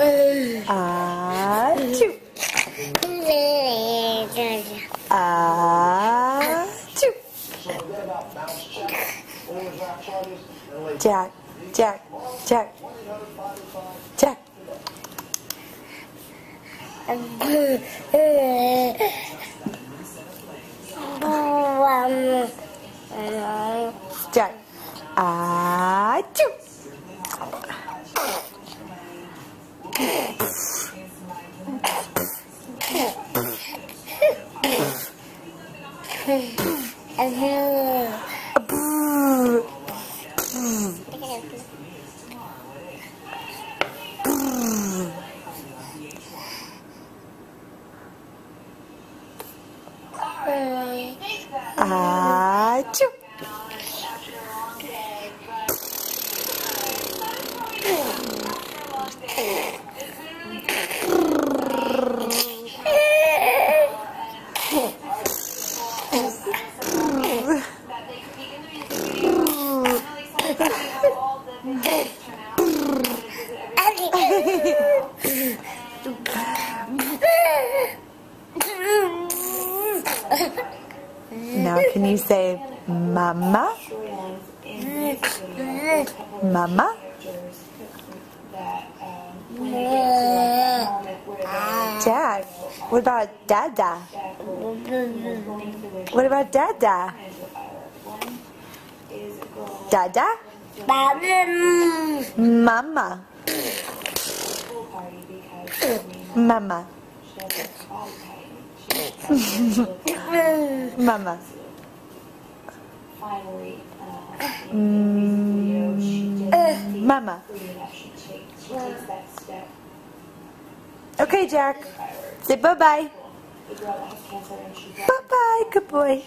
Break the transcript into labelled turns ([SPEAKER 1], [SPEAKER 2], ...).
[SPEAKER 1] Ah, choo. Ah, choo. Jack, Jack, Jack, Jack. Jack. Ah, choo. Brrr. Ah, choo. Now, can you say mama? Mama? Jack, what about dada? What about dada? Dada? Mama. Mama. Mama.
[SPEAKER 2] finally,
[SPEAKER 1] Mama.
[SPEAKER 2] that step.
[SPEAKER 1] Okay, Jack. Say bye bye.
[SPEAKER 2] The girl that has cancer and she
[SPEAKER 1] Bye bye. Good boy.